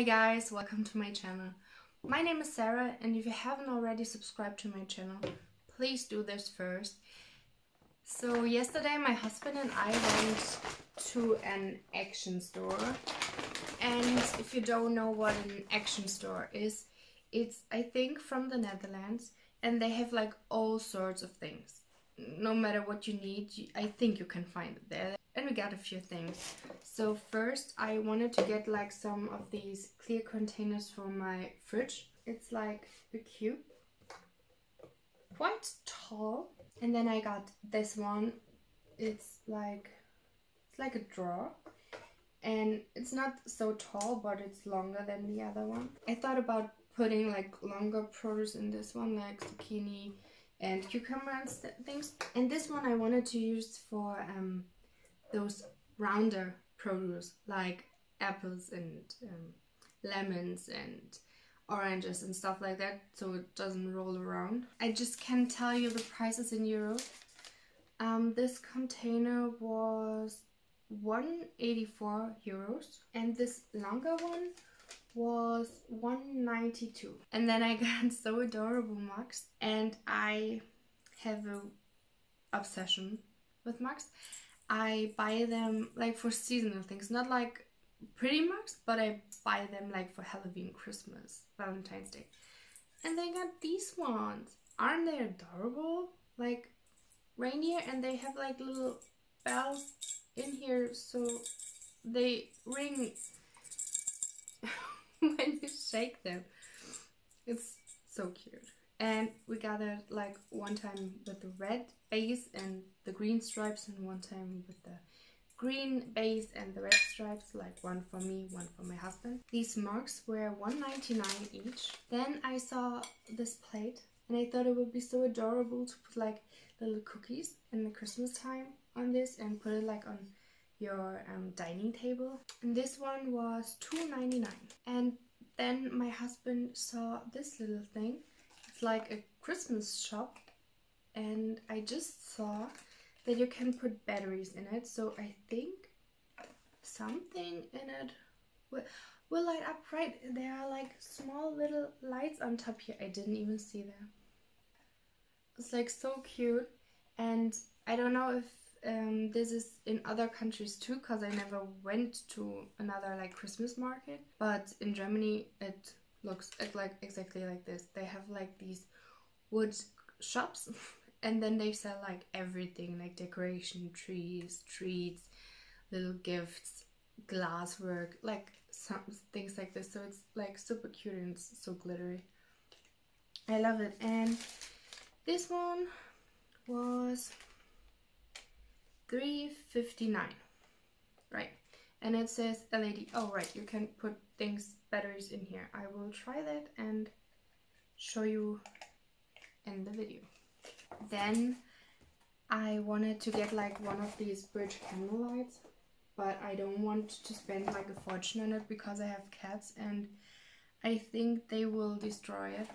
Hi guys, welcome to my channel. My name is Sarah and if you haven't already subscribed to my channel, please do this first. So yesterday my husband and I went to an action store and if you don't know what an action store is, it's I think from the Netherlands and they have like all sorts of things. No matter what you need, I think you can find it there and we got a few things. So first I wanted to get like some of these clear containers for my fridge. It's like a cube, quite tall. And then I got this one. It's like, it's like a drawer. And it's not so tall, but it's longer than the other one. I thought about putting like longer produce in this one, like zucchini and cucumber and things. And this one I wanted to use for um, those rounder produce like apples and um, lemons and oranges and stuff like that so it doesn't roll around. I just can't tell you the prices in euro. Um, this container was 184 euros and this longer one was 192 and then I got so adorable mugs and I have a obsession with mugs I buy them like for seasonal things, not like pretty mugs, but I buy them like for Halloween, Christmas, Valentine's Day. And they got these ones. Aren't they adorable? Like reindeer and they have like little bells in here so they ring when you shake them. It's so cute. And we gathered like one time with the red base and the green stripes and one time with the green base and the red stripes like one for me one for my husband. These mugs were 1.99 each. Then i saw this plate and i thought it would be so adorable to put like little cookies in the christmas time on this and put it like on your um, dining table. And this one was 2.99 and then my husband saw this little thing like a christmas shop and I just saw that you can put batteries in it so I think something in it will, will light up right? There are like small little lights on top here. I didn't even see them. It's like so cute and I don't know if um, this is in other countries too because I never went to another like Christmas market but in Germany it looks like exactly like this. They have like these wood shops and then they sell like everything like decoration trees treats little gifts glasswork like some things like this. So it's like super cute and so glittery. I love it. And this one was 359 right? And it says led oh right you can put things batteries in here. I will try that and show you in the video. Then I wanted to get like one of these bridge candle lights but I don't want to spend like a fortune on it because I have cats and I think they will destroy it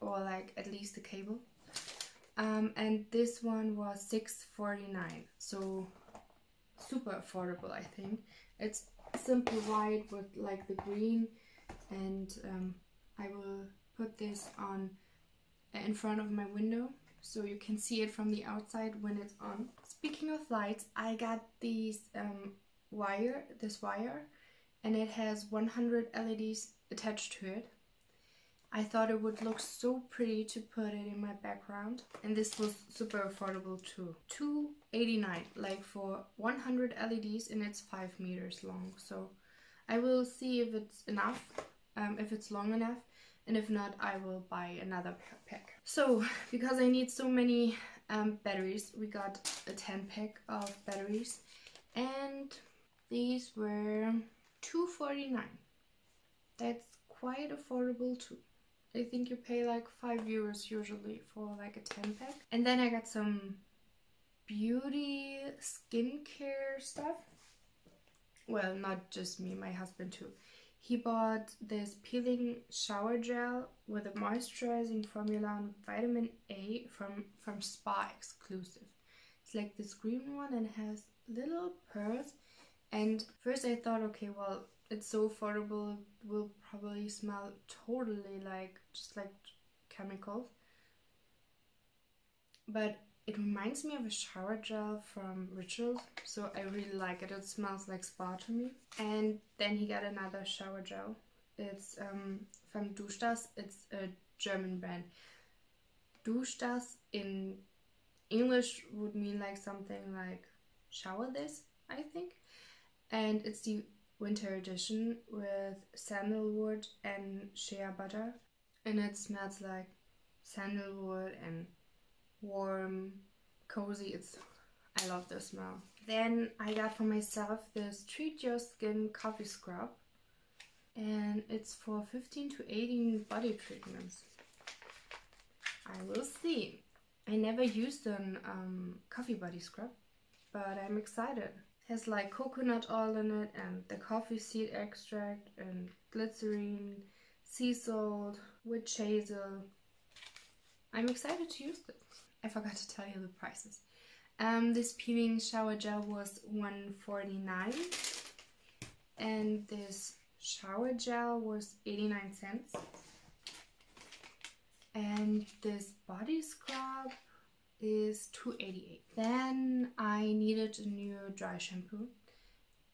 or like at least the cable. Um, and this one was 6.49 so super affordable I think. It's simple white with like the green and um, I will put this on in front of my window so you can see it from the outside when it's on. Speaking of lights, I got these um, wire, this wire, and it has 100 LEDs attached to it. I thought it would look so pretty to put it in my background. And this was super affordable too. 289 like for 100 LEDs and it's 5 meters long. So I will see if it's enough, um, if it's long enough and if not I will buy another pack. So because I need so many um, batteries we got a 10 pack of batteries and these were 2.49 that's quite affordable too I think you pay like 5 euros usually for like a 10 pack and then I got some beauty skincare stuff well not just me my husband too he bought this peeling shower gel with a moisturizing formula vitamin A from, from Spa exclusive. It's like this green one and has little pearls. And first I thought, okay, well, it's so affordable, it will probably smell totally like just like chemicals. But it reminds me of a shower gel from Rituals, so I really like it. It smells like spa to me. And then he got another shower gel. It's um, from Dusch Das. It's a German brand. Dusch Das in English would mean like something like shower this, I think. And it's the winter edition with sandalwood and shea butter. And it smells like sandalwood and warm, cozy. It's I love the smell. Then I got for myself this Treat Your Skin Coffee Scrub. And it's for 15 to 18 body treatments. I will see. I never used an um, coffee body scrub, but I'm excited. Has like coconut oil in it and the coffee seed extract and glycerin, sea salt, witch hazel. I'm excited to use this. I forgot to tell you the prices. Um, this peeling shower gel was 149 and this shower gel was 89 cents and this body scrub is 288 then i needed a new dry shampoo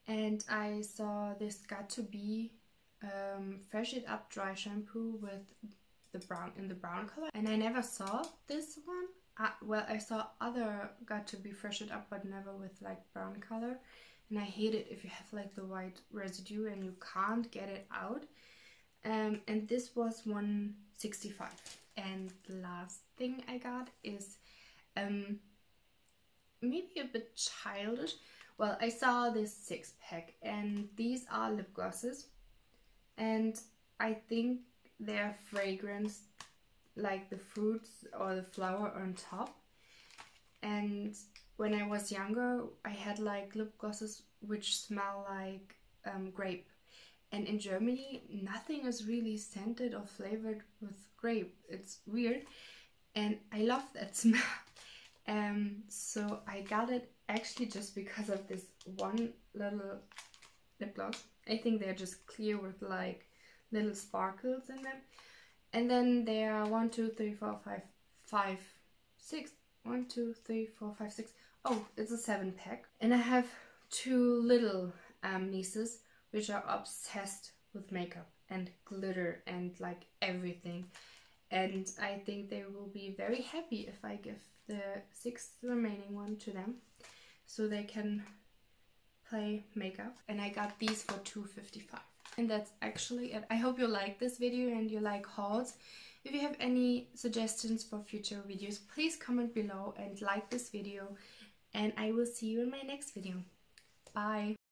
and i saw this got2b um, fresh it up dry shampoo with the brown in the brown color. And i never saw this one. Well i saw other got2b fresh it up but never with like brown color. And i hate it if you have like the white residue and you can't get it out. Um, and this was 165 and the last thing I got is um, maybe a bit childish. Well, I saw this six pack and these are lip glosses and I think they're fragrance like the fruits or the flower on top. And when I was younger, I had like lip glosses which smell like um, grape and in Germany nothing is really scented or flavored with grape it's weird and I love that smell um, so I got it actually just because of this one little lip gloss. I think they're just clear with like little sparkles in them. And then there are one two three four five five six. One two three four five six. Oh it's a seven pack. And I have two little um, nieces which are obsessed with makeup and glitter and like everything. And I think they will be very happy if I give the sixth remaining one to them so they can play makeup. And I got these for 2.55. And that's actually it. I hope you like this video and you like hauls. If you have any suggestions for future videos, please comment below and like this video. And I will see you in my next video. Bye!